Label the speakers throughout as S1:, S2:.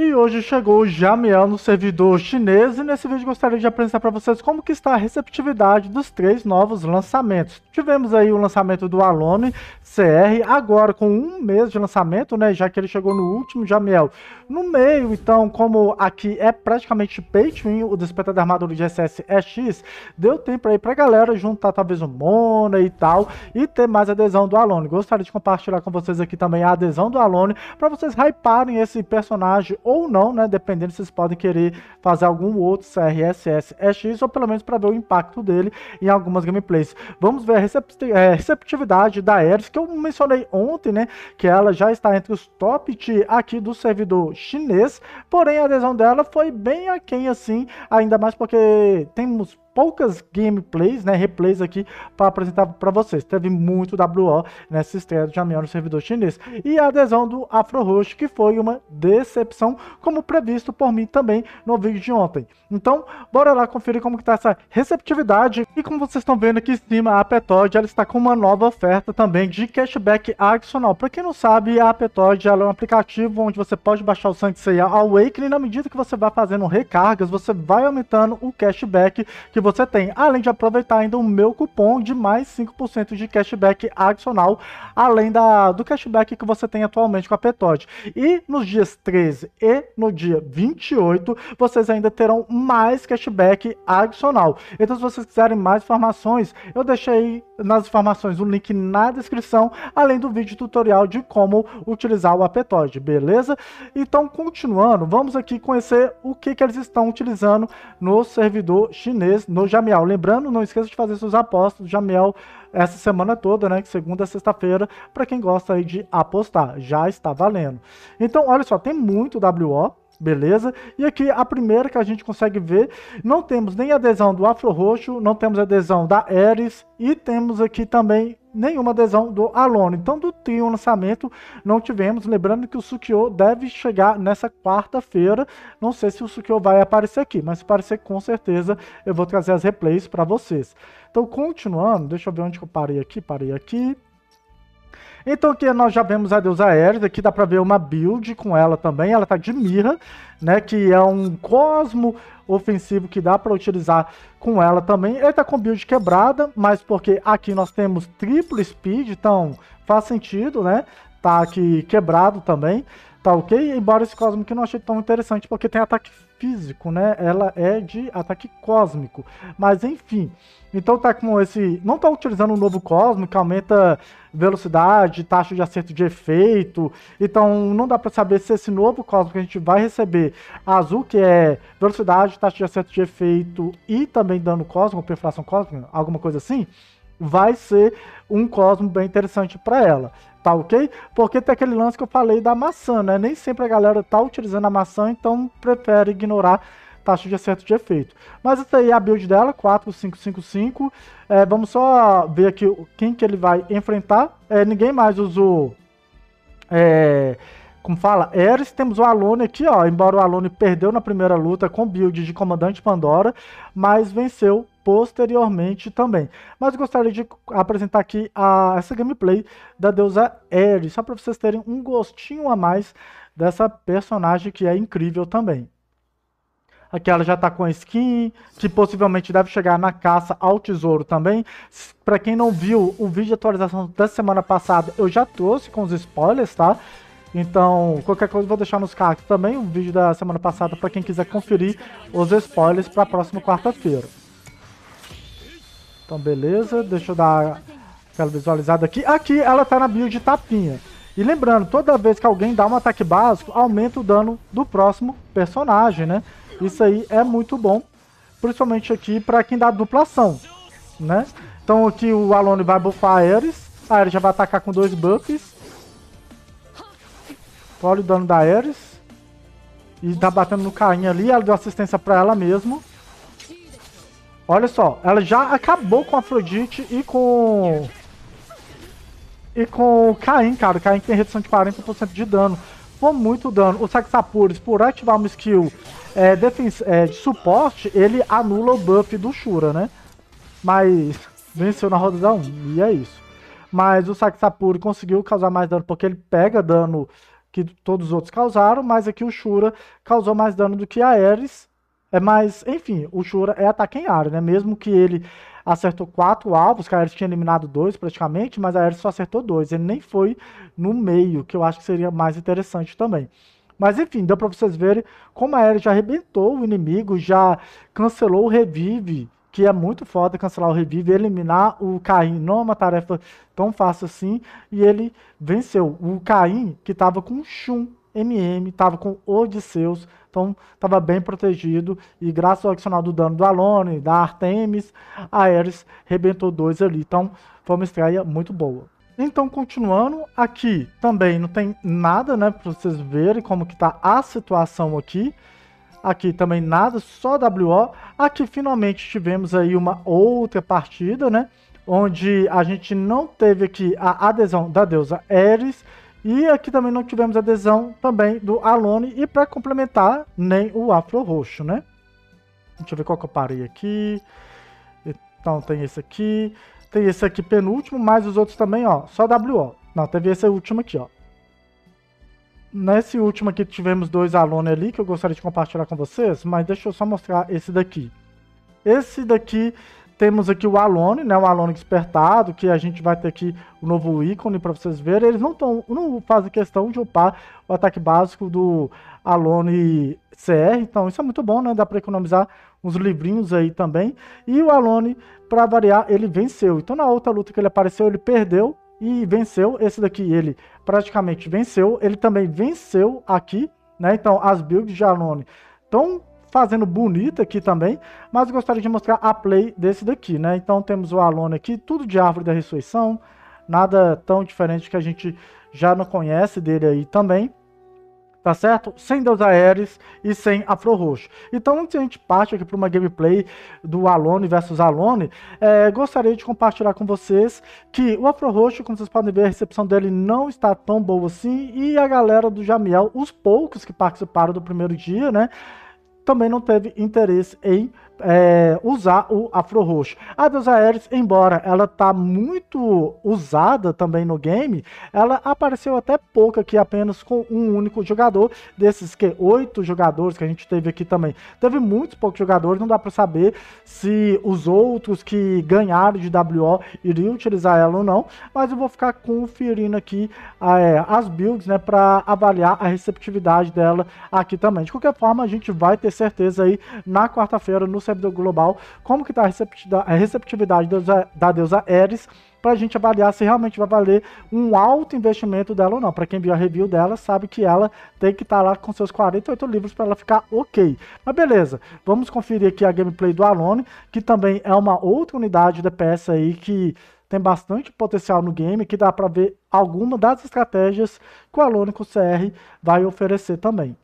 S1: E hoje chegou o Jamiel no servidor chinês e nesse vídeo gostaria de apresentar para vocês como que está a receptividade dos três novos lançamentos. Tivemos aí o lançamento do Alone CR, agora com um mês de lançamento, né, já que ele chegou no último Jamiel no meio, então como aqui é praticamente pay o Despertar da Armadura de SS é X, deu tempo aí pra galera juntar talvez o Mona e tal e ter mais adesão do Alone. Gostaria de compartilhar com vocês aqui também a adesão do Alone para vocês hyparem esse personagem ou não, né? Dependendo, vocês podem querer fazer algum outro CRSS EX ou pelo menos para ver o impacto dele em algumas gameplays. Vamos ver a é, receptividade da Ares, que eu mencionei ontem, né? Que ela já está entre os top tier aqui do servidor chinês, porém a adesão dela foi bem aquém assim, ainda mais porque temos poucas gameplays, né, replays aqui para apresentar para vocês. Teve muito WO nessa estreia do Jamiel no servidor chinês. E a adesão do Afro Roxo, que foi uma decepção, como previsto por mim também no vídeo de ontem. Então, bora lá conferir como está essa receptividade. E como vocês estão vendo aqui em cima, a Apetod ela está com uma nova oferta também de cashback adicional. Para quem não sabe, a Apetod é um aplicativo onde você pode baixar o Saint Awakening e na medida que você vai fazendo recargas, você vai aumentando o cashback que você você tem, além de aproveitar ainda o meu cupom de mais 5% de cashback adicional, além da, do cashback que você tem atualmente com a Petod. E nos dias 13 e no dia 28, vocês ainda terão mais cashback adicional. Então, se vocês quiserem mais informações, eu deixei nas informações o link na descrição, além do vídeo tutorial de como utilizar o Apetoide, beleza? Então, continuando, vamos aqui conhecer o que, que eles estão utilizando no servidor chinês, no Jamiel. Lembrando, não esqueça de fazer seus apostas, Jamiel essa semana toda, né? Segunda a sexta-feira, para quem gosta aí de apostar, já está valendo. Então, olha só, tem muito WO, beleza? E aqui a primeira que a gente consegue ver, não temos nem adesão do Afro Roxo, não temos adesão da Ares e temos aqui também nenhuma adesão do Alone. Então do trio lançamento não tivemos, lembrando que o Sukio deve chegar nessa quarta-feira. Não sei se o Sukio vai aparecer aqui, mas se aparecer com certeza eu vou trazer as replays para vocês. Então continuando, deixa eu ver onde eu parei aqui, parei aqui. Então aqui nós já vemos a deusa Ares, aqui dá pra ver uma build com ela também, ela tá de mirra, né, que é um cosmo ofensivo que dá para utilizar com ela também. Ele tá com build quebrada, mas porque aqui nós temos triplo speed, então faz sentido, né, tá aqui quebrado também, tá ok? Embora esse cosmo que não achei tão interessante, porque tem ataque físico, né? Ela é de ataque cósmico. Mas enfim, então tá com esse. Não tá utilizando um novo que aumenta velocidade, taxa de acerto de efeito. Então não dá para saber se esse novo Cosmo que a gente vai receber azul, que é velocidade, taxa de acerto de efeito e também dano cósmico, perfuração cósmica, alguma coisa assim, vai ser um Cosmo bem interessante para ela. Tá ok? Porque tem aquele lance que eu falei da maçã, né? Nem sempre a galera tá utilizando a maçã, então prefere ignorar taxa de acerto de efeito. Mas essa aí é a build dela, 4555. É, vamos só ver aqui quem que ele vai enfrentar. É, ninguém mais usou... É, como fala, Eris, temos o Alone aqui, ó. Embora o Alone perdeu na primeira luta com build de Comandante Pandora, mas venceu posteriormente também. Mas gostaria de apresentar aqui a, essa gameplay da deusa Eris, só para vocês terem um gostinho a mais dessa personagem que é incrível também. Aqui ela já está com a skin, que possivelmente deve chegar na caça ao tesouro também. Para quem não viu o vídeo de atualização da semana passada, eu já trouxe com os spoilers, tá? Então, qualquer coisa eu vou deixar nos cards também, um vídeo da semana passada para quem quiser conferir os spoilers para a próxima quarta-feira. Então, beleza, deixa eu dar aquela visualizada aqui. Aqui ela está na build tapinha. E lembrando, toda vez que alguém dá um ataque básico, aumenta o dano do próximo personagem, né? Isso aí é muito bom, principalmente aqui para quem dá duplação, né? Então aqui o Alone vai buffar a Ares, a Ares já vai atacar com dois buffs. Olha o dano da Ares. E tá batendo no Caim ali, ela deu assistência para ela mesmo. Olha só, ela já acabou com Afrodite e com... E com Caim, cara. Caim tem redução de 40% de dano. Foi muito dano. O Saxapuris, por ativar uma skill é, é, de suporte, ele anula o buff do Shura, né? Mas venceu na roda 1, e é isso. Mas o Saxapuri conseguiu causar mais dano, porque ele pega dano que todos os outros causaram, mas aqui o Shura causou mais dano do que a Ares. É mais, enfim, o Shura é ataque em área, né? Mesmo que ele acertou quatro alvos, que a Ares tinha eliminado dois praticamente, mas a Ares só acertou dois. Ele nem foi no meio, que eu acho que seria mais interessante também. Mas enfim, deu para vocês verem como a Ares já arrebentou o inimigo, já cancelou o revive, que é muito foda cancelar o revive, eliminar o Caim não é uma tarefa tão fácil assim, e ele venceu. O Caim, que estava com Shun MM, estava com Odisseus, então estava bem protegido. E graças ao adicional do dano do Alone, da Artemis, a Ares rebentou dois ali. Então foi uma estreia muito boa. Então, continuando, aqui também não tem nada, né, para vocês verem como que tá a situação aqui. Aqui também nada, só WO. Aqui finalmente tivemos aí uma outra partida, né, onde a gente não teve aqui a adesão da deusa Ares, e aqui também não tivemos adesão também do Alone. E para complementar, nem o Afro Roxo, né? Deixa eu ver qual que eu parei aqui. Então tem esse aqui. Tem esse aqui penúltimo, mas os outros também, ó. Só WO. Não, teve esse último aqui, ó. Nesse último aqui tivemos dois Alone ali que eu gostaria de compartilhar com vocês. Mas deixa eu só mostrar esse daqui. Esse daqui temos aqui o Alone, né? O Alone despertado, que a gente vai ter aqui o novo ícone para vocês verem. Eles não, tão, não fazem questão de upar o ataque básico do Alone CR, então isso é muito bom, né? Dá para economizar uns livrinhos aí também. E o Alone, para variar, ele venceu. Então na outra luta que ele apareceu, ele perdeu e venceu. Esse daqui ele praticamente venceu. Ele também venceu aqui, né? Então as builds de Alone estão fazendo bonita aqui também, mas gostaria de mostrar a play desse daqui, né? Então temos o Alone aqui, tudo de Árvore da Ressurreição, nada tão diferente que a gente já não conhece dele aí também, tá certo? Sem Deus Aéreos e sem Afro Roxo. Então, antes a gente parte aqui para uma gameplay do Alone versus Alone, é, gostaria de compartilhar com vocês que o Afro Roxo, como vocês podem ver, a recepção dele não está tão boa assim, e a galera do Jamiel, os poucos que participaram do primeiro dia, né? Também não teve interesse em é, usar o afro roxo. A Deus Aéreos, embora ela tá muito usada também no game, ela apareceu até pouco aqui apenas com um único jogador, desses que oito jogadores que a gente teve aqui também. Teve muitos poucos jogadores, não dá para saber se os outros que ganharam de WO iriam utilizar ela ou não, mas eu vou ficar conferindo aqui é, as builds, né, para avaliar a receptividade dela aqui também. De qualquer forma, a gente vai ter certeza aí na quarta-feira no servidor global, como que está a receptividade da deusa Ares, para a gente avaliar se realmente vai valer um alto investimento dela ou não. Para quem viu a review dela, sabe que ela tem que estar tá lá com seus 48 livros para ela ficar ok. Mas beleza, vamos conferir aqui a gameplay do Alone, que também é uma outra unidade de DPS aí que tem bastante potencial no game, que dá para ver alguma das estratégias que o Alone com o CR vai oferecer também.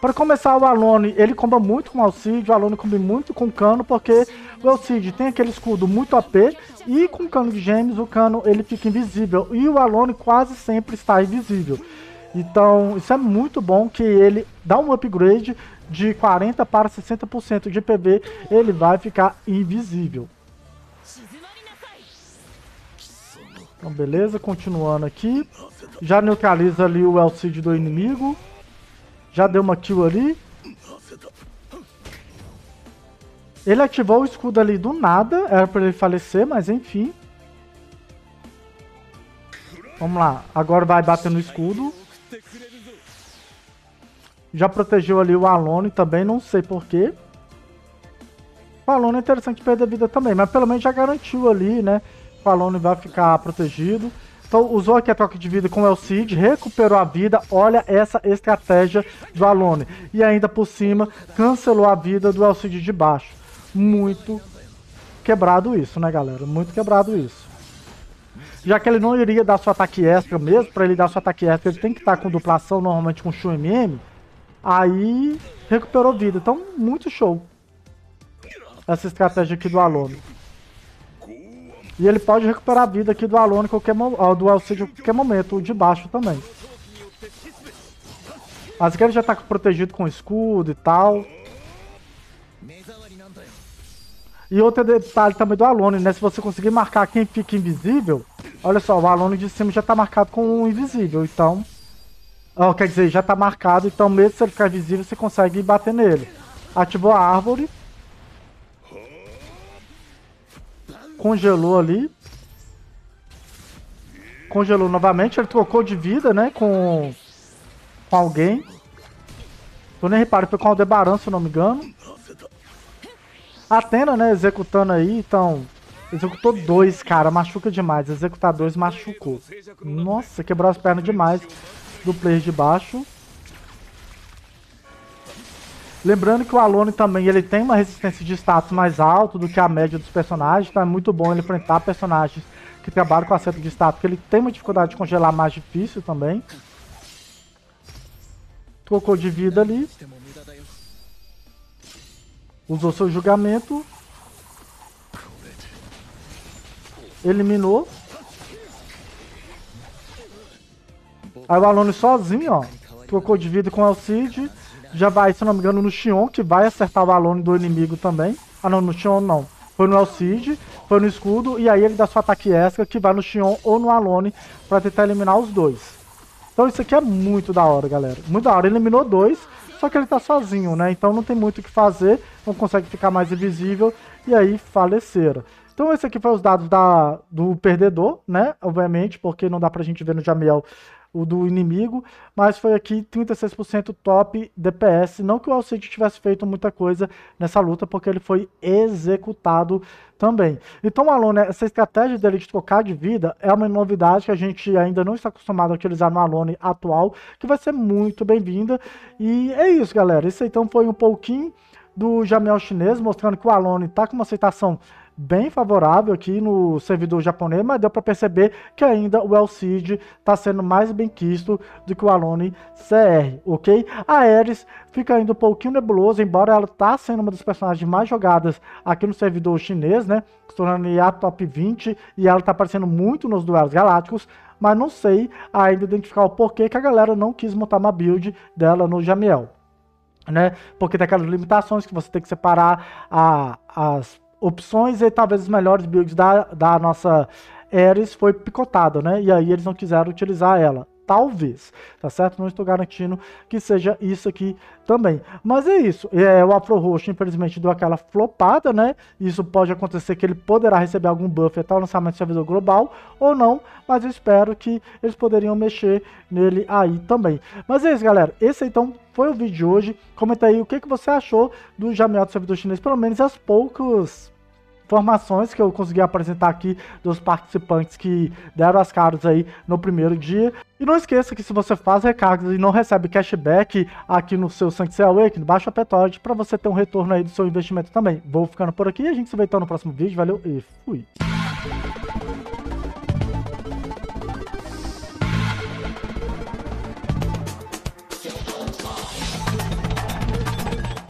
S1: Para começar, o Alone, ele comba muito com o Alcide, o Alone comba muito com o Cano, porque o Alcide tem aquele escudo muito AP, e com o Cano de Gêmeos, o Cano ele fica invisível, e o Alone quase sempre está invisível. Então, isso é muito bom que ele dá um upgrade de 40 para 60% de PV, ele vai ficar invisível. Então, beleza, continuando aqui. Já neutraliza ali o Alcide do inimigo. Já deu uma kill ali. Ele ativou o escudo ali do nada. Era pra ele falecer, mas enfim. Vamos lá. Agora vai bater no escudo. Já protegeu ali o Alone também, não sei porquê. O Alone é interessante perder vida também, mas pelo menos já garantiu ali, né? O Alone vai ficar protegido. Então usou aqui a troca de vida com o Elcid, recuperou a vida. Olha essa estratégia do Alone. E ainda por cima, cancelou a vida do Elcid de baixo. Muito quebrado isso, né, galera? Muito quebrado isso. Já que ele não iria dar seu ataque extra mesmo, para ele dar seu ataque extra, ele tem que estar com duplação, normalmente com Shu MM. Aí recuperou vida. Então, muito show. Essa estratégia aqui do Alone. E ele pode recuperar a vida aqui do aluno em qualquer do auxílio em qualquer momento, o de baixo também. Mas aqui ele já está protegido com escudo e tal. E outro detalhe também do aluno, né? Se você conseguir marcar quem fica invisível, olha só, o aluno de cima já está marcado com um invisível, então Oh, quer dizer, já tá marcado, então mesmo se ele ficar visível, você consegue bater nele. Ativou a árvore. Congelou ali. Congelou novamente, ele trocou de vida, né, com, com alguém. Eu nem reparo, foi com o Aldebaran, se não me engano. Atena, né, executando aí, então... Executou dois, cara, machuca demais. Executar dois machucou. Nossa, quebrou as pernas demais do player de baixo. Lembrando que o Alone também ele tem uma resistência de status mais alto do que a média dos personagens, então é muito bom ele enfrentar personagens que trabalham com acerto de status, porque ele tem uma dificuldade de congelar mais difícil também. Trocou de vida ali. Usou seu julgamento. Eliminou. Aí o Alone sozinho, ó. Trocou de vida com o Alcide. Já vai, se não me engano, no Xion, que vai acertar o Alone do inimigo também. Ah não, no Xion não. Foi no Alcide, foi no escudo, e aí ele dá sua ataque extra, que vai no Xion ou no Alone, pra tentar eliminar os dois. Então isso aqui é muito da hora, galera. Muito da hora. Ele eliminou dois, só que ele tá sozinho, né? Então não tem muito o que fazer, não consegue ficar mais invisível, e aí faleceram. Então esse aqui foi os dados da, do perdedor, né? Obviamente, porque não dá pra gente ver no Jamiel o do inimigo, mas foi aqui 36% top DPS. Não que o Alcide tivesse feito muita coisa nessa luta, porque ele foi executado também. Então, Alone, essa estratégia dele de trocar de vida é uma novidade que a gente ainda não está acostumado a utilizar no Alone atual, que vai ser muito bem-vinda. E é isso, galera. Isso então foi um pouquinho do Jamel chinês, mostrando que o Alone está com uma aceitação bem favorável aqui no servidor japonês, mas deu para perceber que ainda o Elcid está sendo mais bem quisto do que o Alone CR, ok? A Ares fica ainda um pouquinho nebulosa, embora ela tá sendo uma das personagens mais jogadas aqui no servidor chinês, né? Se tornando a top 20 e ela tá aparecendo muito nos duelos galácticos, mas não sei ainda identificar o porquê que a galera não quis montar uma build dela no Jamiel. Né? Porque tem aquelas limitações que você tem que separar a, as opções e talvez os melhores builds da, da nossa Ares foi picotado, né? E aí eles não quiseram utilizar ela. Talvez, tá certo? Não estou garantindo que seja isso aqui também. Mas é isso. É, o Afro Roxo, infelizmente, deu aquela flopada, né? Isso pode acontecer que ele poderá receber algum buff até o lançamento do servidor global ou não. Mas eu espero que eles poderiam mexer nele aí também. Mas é isso, galera. Esse então foi o vídeo de hoje. Comenta aí o que, que você achou do Jamel do servidor chinês, pelo menos as poucos informações que eu consegui apresentar aqui dos participantes que deram as caras aí no primeiro dia. E não esqueça que se você faz recargas e não recebe cashback aqui no seu Sanctuary Awakening, baixa a Petod para você ter um retorno aí do seu investimento também. Vou ficando por aqui a gente se vê então no próximo vídeo. Valeu e fui!